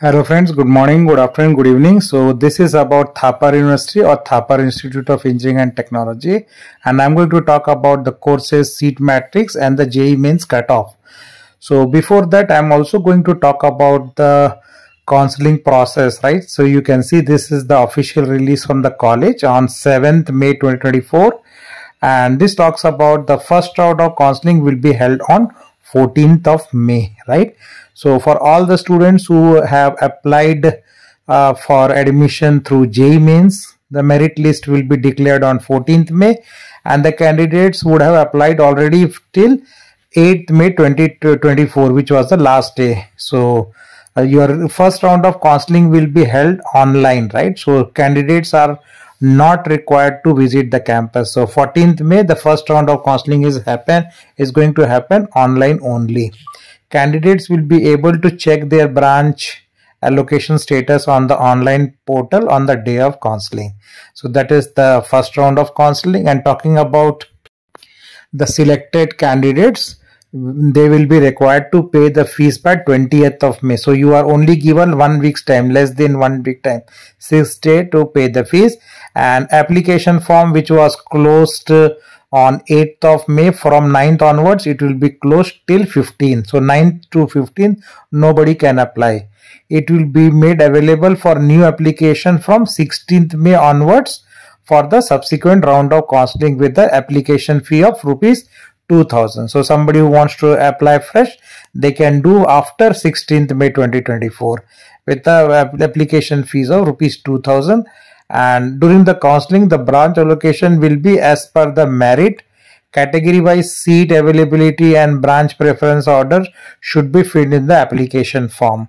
Hello friends, good morning, good afternoon, good evening. So this is about Thapar University or Thapar Institute of Engineering and Technology and I'm going to talk about the courses seat matrix and the JEE mains cutoff. So before that I'm also going to talk about the counseling process, right? So you can see this is the official release from the college on 7th May 2024 and this talks about the first round of counseling will be held on 14th of May, right? So for all the students who have applied uh, for admission through JEE mains, the merit list will be declared on 14th May and the candidates would have applied already till 8th May 2024 which was the last day. So uh, your first round of counseling will be held online, right? So candidates are not required to visit the campus. So 14th May, the first round of counseling is happen is going to happen online only candidates will be able to check their branch allocation status on the online portal on the day of counseling. So that is the first round of counseling and talking about the selected candidates they will be required to pay the fees by 20th of May. So you are only given one week's time, less than one week time, six day to pay the fees. And application form which was closed uh, on 8th of May from 9th onwards it will be closed till 15th so 9th to 15th nobody can apply it will be made available for new application from 16th May onwards for the subsequent round of counseling with the application fee of rupees 2000 so somebody who wants to apply fresh they can do after 16th May 2024 with the application fees of rupees 2000 and during the counseling the branch allocation will be as per the merit. Category wise seat availability and branch preference order should be filled in the application form.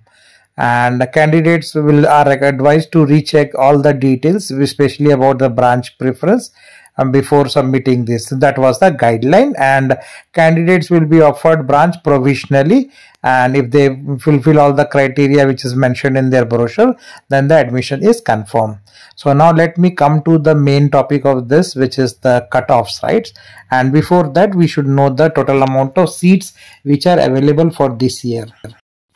And candidates will are advised to recheck all the details especially about the branch preference um, before submitting this. That was the guideline and candidates will be offered branch provisionally and if they fulfill all the criteria which is mentioned in their brochure then the admission is confirmed. So now let me come to the main topic of this which is the cutoffs right? And before that we should know the total amount of seats which are available for this year.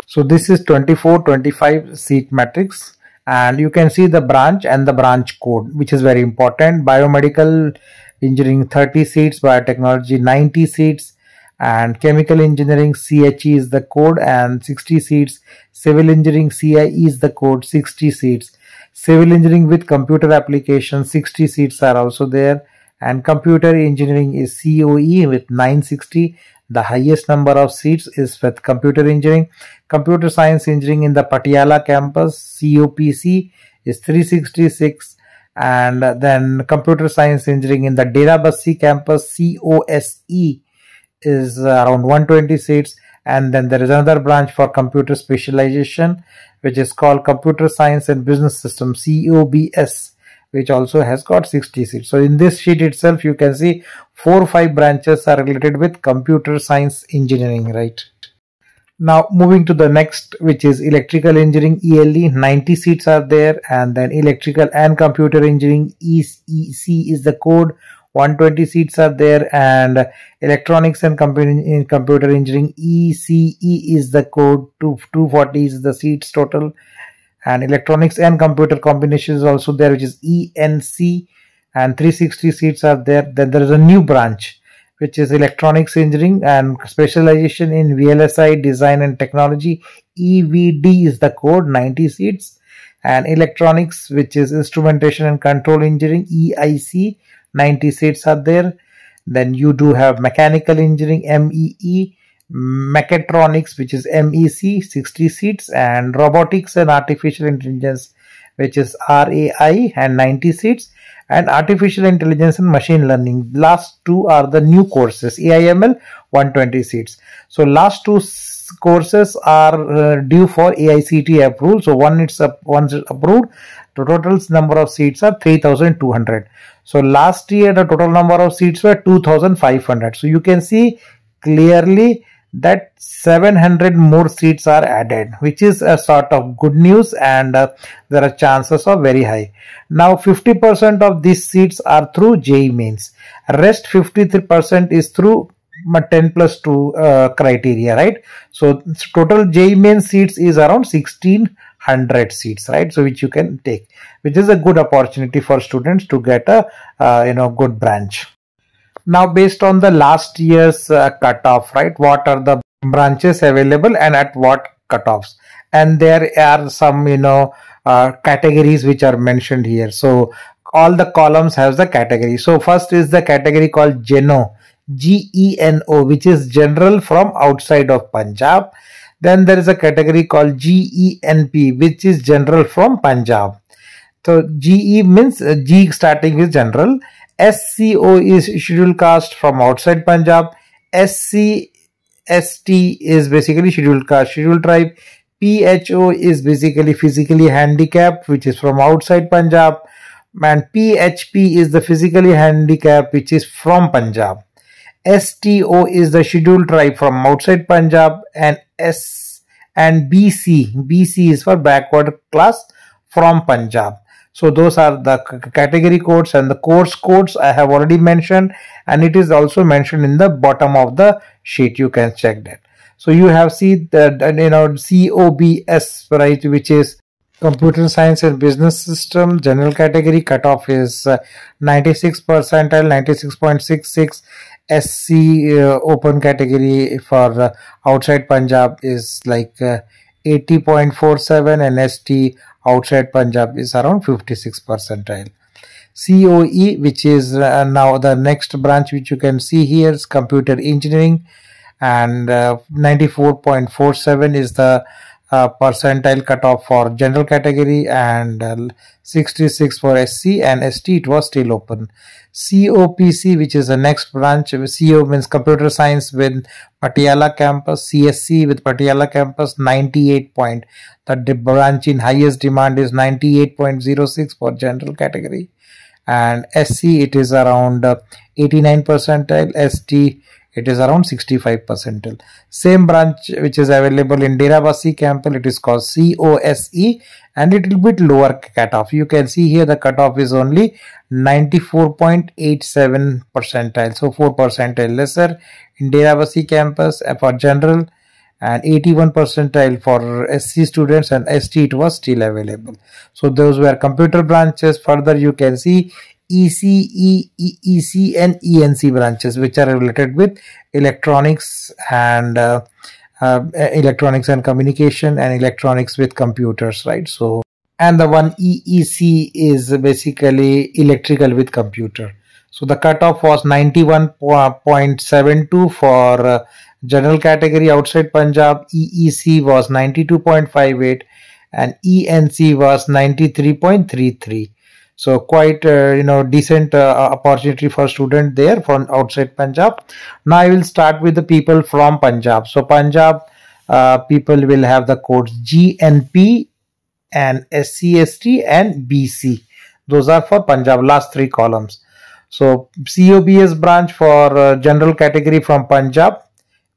So this is 24 25 seat matrix and you can see the branch and the branch code which is very important. Biomedical engineering 30 seats. Biotechnology 90 seats. And chemical engineering CHE is the code. And 60 seats. Civil engineering CIE is the code 60 seats. Civil engineering with computer application 60 seats are also there. And computer engineering is COE with 960 the highest number of seats is with computer engineering. Computer science engineering in the Patiala campus, COPC, is 366. And then computer science engineering in the Derabassi campus, COSE, is around 120 seats. And then there is another branch for computer specialization, which is called Computer Science and Business System, COBS which also has got 60 seats. So in this sheet itself, you can see four or five branches are related with computer science engineering, right? Now moving to the next, which is electrical engineering ELE, 90 seats are there, and then electrical and computer engineering EC is the code, 120 seats are there, and electronics and computer, engineering ECE is the code, 240 is the seats total, and electronics and computer combination is also there which is ENC and 360 seats are there. Then there is a new branch which is electronics engineering and specialization in VLSI design and technology. EVD is the code 90 seats. And electronics which is instrumentation and control engineering EIC 90 seats are there. Then you do have mechanical engineering MEE mechatronics which is MEC 60 seats and robotics and artificial intelligence which is RAI and 90 seats and artificial intelligence and machine learning. Last two are the new courses AIML 120 seats. So last two courses are uh, due for AICT approval. So one it's up once approved. The total number of seats are 3200 so last year the total number of seats were 2500 so you can see clearly that 700 more seats are added which is a sort of good news and uh, there are chances of very high. Now 50% of these seats are through JEE mains rest 53% is through 10 2 uh, criteria right? So total JEE main seats is around 1600 seats right? So which you can take which is a good opportunity for students to get a uh, you know good branch now based on the last year's uh, cutoff right what are the branches available and at what cutoffs? And there are some you know uh, categories which are mentioned here. So all the columns have the category. So first is the category called geno g-e-n-o which is general from outside of punjab. Then there is a category called genp which is general from punjab. So ge means uh, g starting with general sco is scheduled caste from outside punjab. Sc st is basically scheduled caste scheduled tribe. PHO is basically physically handicapped, which is from outside Punjab, and PHP is the physically handicapped, which is from Punjab. STO is the scheduled tribe from outside Punjab, and S and BC, BC is for backward class from Punjab. So those are the category codes and the course codes I have already mentioned, and it is also mentioned in the bottom of the sheet. You can check that. So you have seen that you know COBS right, which is computer science and business system general category cutoff is uh, 96 percentile 96.66 sc uh, open category for uh, outside punjab is like 80.47 and st outside punjab is around 56 percentile coe which is uh, now the next branch which you can see here is computer engineering. And uh, 94.47 is the uh, percentile cutoff for general category and uh, 66 for SC and ST it was still open. COPC which is the next branch CO means computer science with Patiala campus CSC with Patiala campus 98 point the branch in highest demand is 98.06 for general category and SC it is around uh, 89 percentile ST it is around 65 percentile. Same branch which is available in Derabassi campus, it is called COSE and it will bit lower cutoff. You can see here the cutoff is only 94.87 percentile, so 4 percentile lesser in Derabassi campus uh, for general and 81 percentile for SC students and ST it was still available. So those were computer branches. Further you can see EC, EEC and ENC branches which are related with electronics and uh, uh, electronics and communication and electronics with computers right so and the one EEC is basically electrical with computer so the cutoff was 91.72 for uh, general category outside Punjab EEC was 92.58 and ENC was 93.33 so quite uh, you know decent uh, opportunity for student there from outside punjab. Now i will start with the people from punjab. So punjab uh, people will have the codes gnp and scst and bc those are for punjab last three columns. So cobs branch for uh, general category from punjab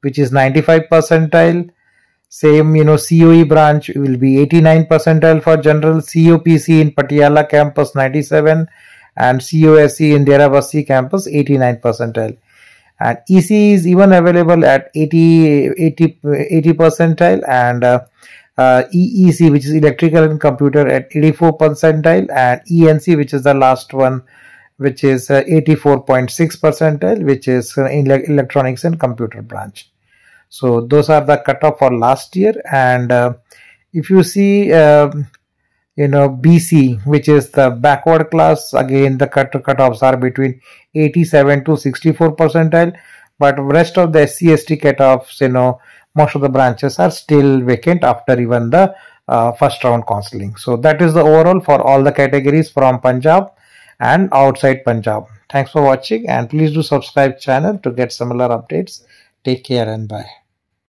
which is 95 percentile. Same, you know, COE branch will be 89 percentile for general, COPC in Patiala campus 97 and COSE in Derabassi campus 89 percentile. And EC is even available at 80, 80, 80 percentile and uh, uh, EEC which is electrical and computer at 84 percentile and ENC which is the last one which is uh, 84.6 percentile which is uh, in electronics and computer branch so those are the cutoff for last year. And uh, if you see um, you know bc which is the backward class again the cut cutoffs are between 87 to 64 percentile. But rest of the scst cutoffs you know most of the branches are still vacant after even the uh, first round counseling. So that is the overall for all the categories from punjab and outside punjab. Thanks for watching and please do subscribe channel to get similar updates. Take care and bye